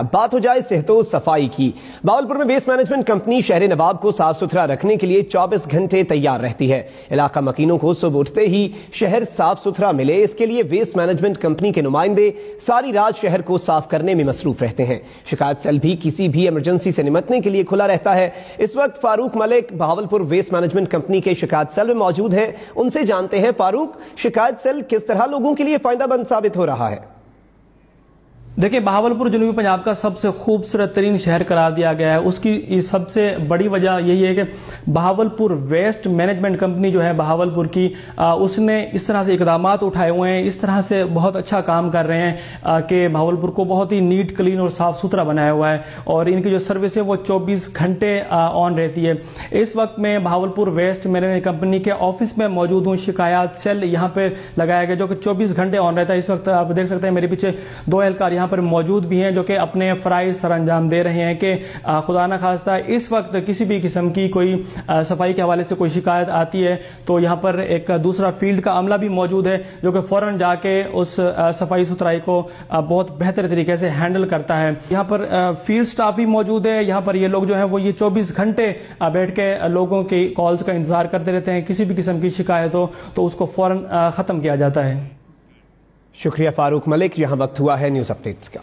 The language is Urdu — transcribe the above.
اب بات ہو جائے صحت و صفائی کی۔ باولپور میں ویسٹ مینجمنٹ کمپنی شہر نواب کو صاف ستھرا رکھنے کے لیے چوبیس گھنٹے تیار رہتی ہے۔ علاقہ مکینوں کو صبح اٹھتے ہی شہر صاف ستھرا ملے۔ اس کے لیے ویسٹ مینجمنٹ کمپنی کے نمائندے ساری رات شہر کو صاف کرنے میں مصروف رہتے ہیں۔ شکایت سیل بھی کسی بھی ایمرجنسی سے نمٹنے کے لیے کھلا رہتا ہے۔ اس وقت Farooq Malik Bahawalpur waste management company کے شکایت سیل میں موجود ہیں۔ ان سے جانتے ہیں فاروق، شکایت سیل کس طرح لوگوں کے لیے فائدہ مند ثابت ہو رہا ہے۔ دیکھیں، بہاولپور جنوبی پنجاب کا سب سے خوبصورت ترین شہر قرار دیا گیا ہے۔ اس کی سب سے بڑی وجہ یہی ہے کہ بہاولپور ویسٹ مینجمنٹ کمپنی جو ہے بہاولپور کی اس نے اس طرح سے اقدامات اٹھائے ہوئے ہیں، اس طرح سے بہت اچھا کام کر رہے ہیں کہ بہاولپور کو بہت ہی نیٹ، کلین اور صاف ستھرا بنایا ہوا ہے۔ اور ان کی جو سروس ہے وہ چوبیس گھنٹے آن رہتی ہے۔ اس وقت میں بہاولپور ویسٹ مینجمنٹ کمپنی کے آفس میں موجود ہوں، شکایات سیل یہاں پہ لگایا گیا جو کہ چوبیس گھنٹے آن رہتا ہے۔ اس وقت آپ دیکھ سکتے ہیں میرے پیچھے دو اہلکار یہاں پر موجود بھی ہیں جو کہ اپنے فرائض سر انجام دے رہے ہیں کہ خدا نہ خواستہ اس وقت کسی بھی قسم کی کوئی صفائی کے حوالے سے کوئی شکایت آتی ہے تو یہاں پر ایک دوسرا فیلڈ کا عملہ بھی موجود ہے جو کہ فوراً جا کے اس صفائی ستھرائی کو بہت بہتر طریقے سے ہینڈل کرتا ہے۔ یہاں پر فیلڈ سٹاف بھی موجود ہے۔ یہاں پر یہ لوگ جو ہیں وہ یہ چوبیس گھنٹے بیٹھ کے لوگوں کی کالز کا انتظار کرتے رہتے ہیں۔ کسی بھی قسم کی شکایت ہو تو اس کو فوراً ختم کیا جاتا ہے۔ شکریہ فاروق ملک یہاں وقت ہوا ہے نیوز اپڈیٹس کا۔